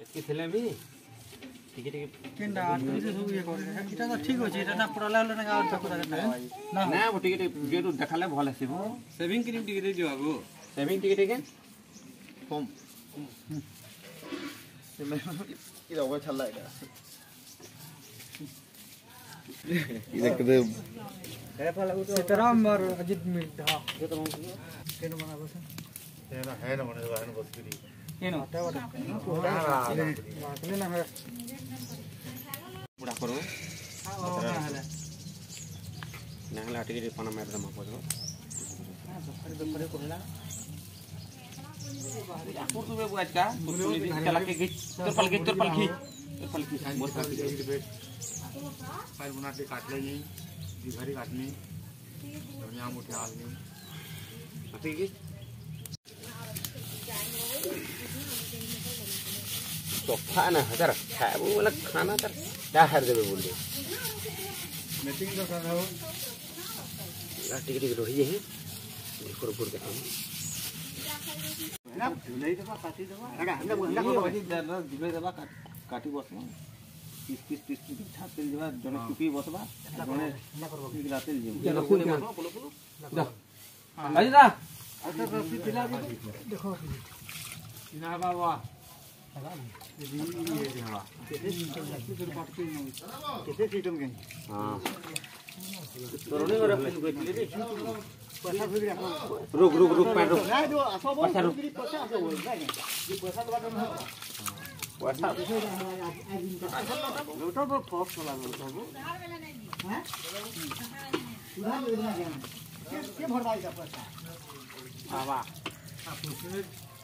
এতকি ছেলে আমি টিকে টিকে কেনটা আর তুমি সব ইয়ে করে এটা তো ঠিক হচ্ছে এটা না পোড়ালে হলে না আর তো করে না না না ও টিকে টিকে ভিডিও দেখালে ভালো আসিব সেভিং ক্রিম টিকে দিয়ে দিও আগো সেভিং টিকে টিকে কম এটা ওকে ছাড়লা এটা এটা কত सीताराम और अजित मिर्धा ये ಏನು ಬಿಡಾಕರು ನಾಳೆ ಅಟಗಿರಿ ಪಾನ ಮಾಡಿದ್ರೆ ಮಾಡ್ಬೋದು घरी काटली मोठे आली ତୋଫା ନା ତାର ଖାଇବୁ ବୋଲେ ଖାନା ତାର ଡାହାର ଦେବେ ବୋଲି ଟିକେ ଟିକେ ରହିଯାଇ ଭିତର ଉପର ଦେଖ କାଟି ବସବା ପିସ୍ ପିସ୍ ପିସ୍ ପିସ୍ ଛାତ ଯିବା ଜଣେ ଚୁପି ବସବା ଜଣେ ରାତି ଯିବା ଦେଖ रुक रुक रुक पैर रुक ना जो आसो बोल पैसा रुक पैसा आसो बोल ना ये पैसा तो बात ना पैसा लोटो तो फॉक्स वाला लोटो को हैं उधार लेना क्या के के भरवाई का पैसा बाबा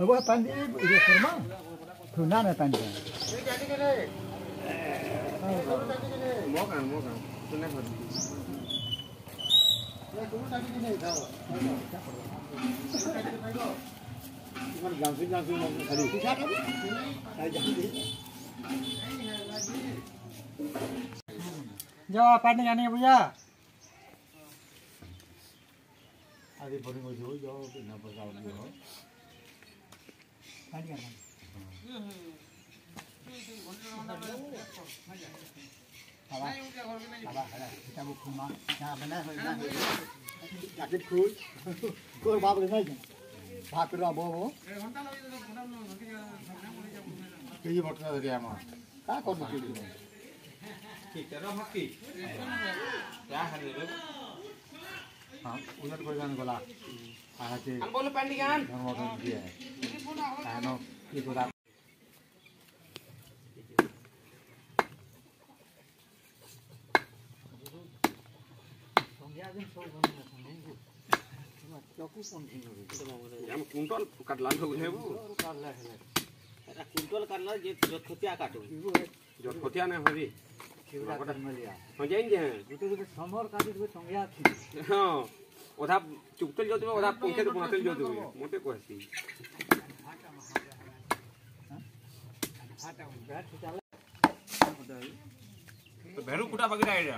Bagus pandi ibu Mau kan, mau kan. Ya, kamu tadi kan? Jawabannya kan ya? Ada ভাতের অভাব কেজি মটকা ধরে আমার তা করব কেজি हाँ उधर कोई गान बोला आया थे बोलो पंडित गान हम और दिया है কুইণ্টল কাটলা ধৰি কুইণ্টল কাটলা কাটিয়া নাই হৰি অধা চুক্তি যদি অধা পইচা মতে কৈছে तो भैरू कुटा पकड़ा है जा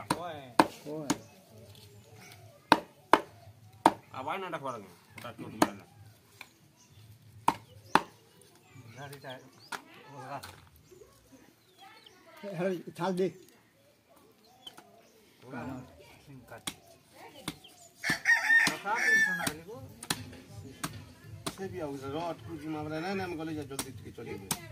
आवाज़ ना डखवा लगे कुटा टूट गया ना हरी थाल दे से भी आउज रॉट कुछ मामला ना ना हम कॉलेज जल्दी चले गए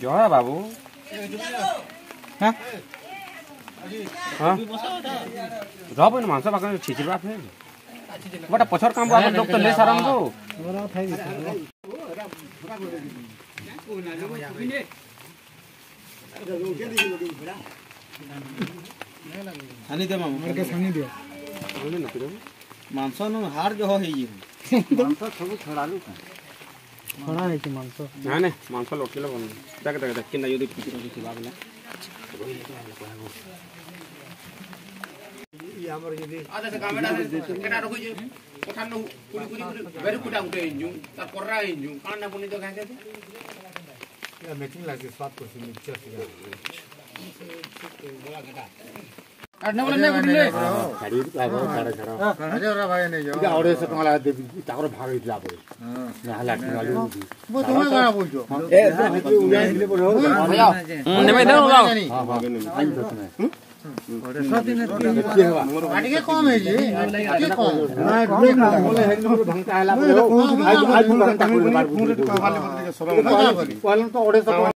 जोहरा बाबू। हाँ? हाँ? रब इन मांस बाकी तो छिचिर बाप है। काम बाबू तो ले सारा को दे मामू मेरे के सामने दियो मांस नु हार जो हो ही। मांस सब छड़ालू का ଛଣା ହେଇଛି ମାଂସ ନା ନା ମାଂସ ଲଟକିଲେ ଭଲ ଦେଖ ଦେଖ ଦେଖ କେନ୍ତା ଯଦି ଟିକି ରଖି ଥିବା ବେଲେ ଆମର ଯଦି କେଟା ରଖୁଛି କଠାନ କୁଡ଼ି କୁଡ଼ି ବେରି କୁଟା ଗୁଟେ ହେଇଛୁ ତାର କରା ହେଇଛୁ କାଣା ନା ବନି ଦେଖା କେତେ ମେଟିଂ ଲାଗେ ସ୍ୱାଦ କରୁଛି ମିକ୍ସଚର ତାଙ୍କର ଭାଗ ହେଇଥିଲା ପରେ ଟିକେ କମ ହେଇଛି ଟିକେ କମ ଭାଙ୍ଗା ହେଲା